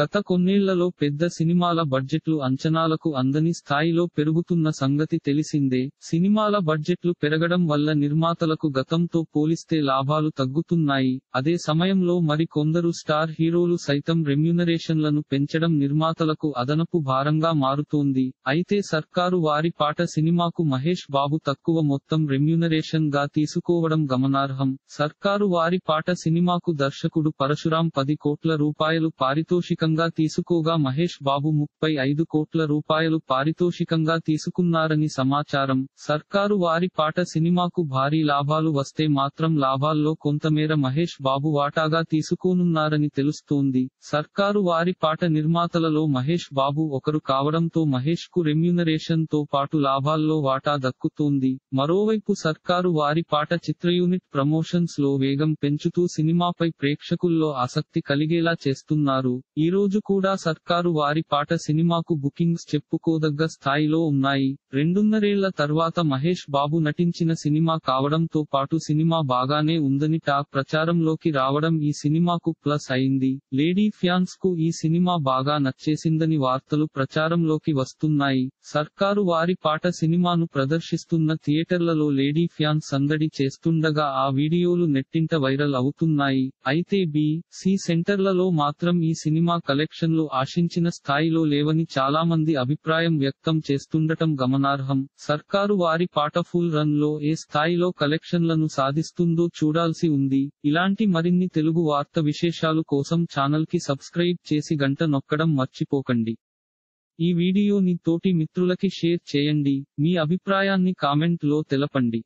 గత కొన్నేళ్ళలో పెద్ద సినిమాల బడ్జెట్లు అంచనాలకు అందని స్థాయిలో పెరుగుతున్న సంగతి తెలిసిందే. సినిమాల బడ్జెట్లు పెరగడం వల్ల నిర్మాతలకు గతంతో పోలిస్తే లాభాలు తగ్గుతున్నాయి. అదే సమయంలో మరి కొందరు స్టార్ హీరోలు సైతం రెమ్యూనరేషన్లను పెంచడం నిర్మాతలకు అదనపు భారంగా మారుతోంది. అయితే సర్కారు వారి పాట సినిమాకు మహేష్ బాబు తక్కువ మొత్తం రెమ్యూనరేషన్గా తీసుకోవడం గమనార్హం. సర్కారు వారి పాట సినిమాకు దర్శకుడు పరశురాం పది కోట్ల రూపాయలు పారితోషికంగా తీసుకోగా మహేష్ బాబు ముప్పై ఐదు కోట్ల రూపాయలు పారితోషికంగా తీసుకున్నారని సమాచారం. సర్కారు వారి పాట సినిమాకు భారీ లాభాలు వస్తే మాత్రం లాభాల్లో కొంతమేర మహేష్ బాబు వాటాగా తీసుకోనున్నారని తెలుస్తోంది. సర్కారు వారి పాట నిర్మాతలలో మహేష్ బాబు ఒకరు కావడంతో మహేష్కు రెమ్యూనరేషన్తో పాటు లాభాల్లో వాటా దక్కుతోంది. మరోవైపు సర్కారు వారి పాట చిత్ర యూనిట్ ప్రమోషన్స్లో వేగం పెంచుతూ సినిమాపై ప్రేక్షకుల్లో ఆసక్తి కలిగేలా చేస్తున్నారు. ఈ రోజు కూడా సర్కారు వారి పాట సినిమాకు బుకింగ్స్ చెప్పుకోదగ్గ స్థాయిలో ఉన్నాయి. రెండున్నరేళ్ళ తర్వాత మహేష్ బాబు నటించిన సినిమా కావడంతో పాటు సినిమా బాగానే ఉందని టాక్ ప్రచారంలోకి రావడం ఈ సినిమాకు ప్లస్ అయింది. లేడీ ఫ్యాన్స్కు ఈ సినిమా బాగా నచ్చేసిందని వార్తలు ప్రచారంలోకి వస్తున్నాయి. సర్కారు వారి పాట సినిమాను ప్రదర్శిస్తున్న థియేటర్లలో లేడీ ఫ్యాన్స్ సందడి చేస్తుండగా ఆ వీడియోలు నెట్టింట వైరల్ అవుతున్నాయి. అయితే బి సి సెంటర్లలో మాత్రం ఈ సినిమా కలెక్షన్లు ఆశించిన స్థాయిలో లేవని చాలా మంది అభిప్రాయం వ్యక్తం చేస్తుండటం గమనార్హం. సర్కారు వారి పాట ఫుల్ రన్లో ఏ స్థాయిలో కలెక్షన్లను సాధిస్తుందో చూడాల్సి ఉంది. ఇలాంటి మరిన్ని తెలుగు వార్త విశేషాలు కోసం ఛానల్కి సబ్స్క్రైబ్ చేసి గంట నొక్కడం మర్చిపోకండి. ఈ వీడియోని తోటి మిత్రులకి షేర్ చేయండి. మీ అభిప్రాయాన్ని కామెంట్లో తెలపండి.